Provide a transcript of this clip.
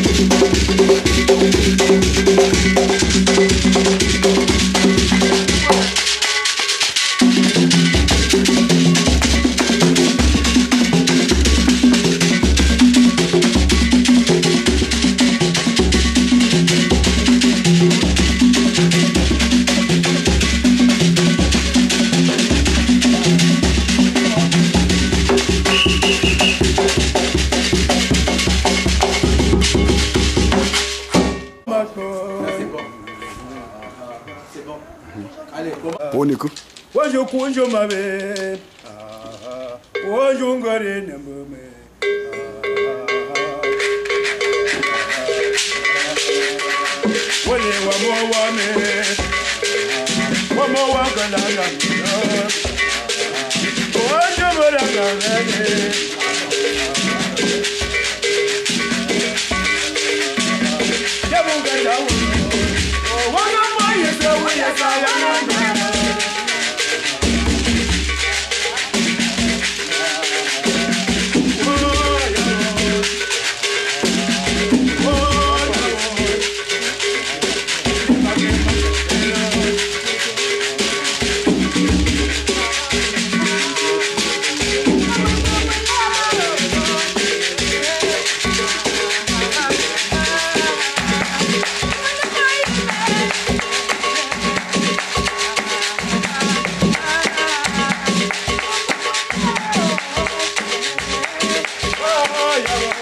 Thank you. nìkan. wọ́njú kúnjú mọ̀ mi wọ́njú ngọ́rẹ́ nà mọ̀ mi. wọ́njú wà mọ̀ wà mi wọ́n mọ̀ wà kọ́lá nà mi lọ. wọ́njú mọ̀ nà kọ́lá mi. Yes, I am. Bravo.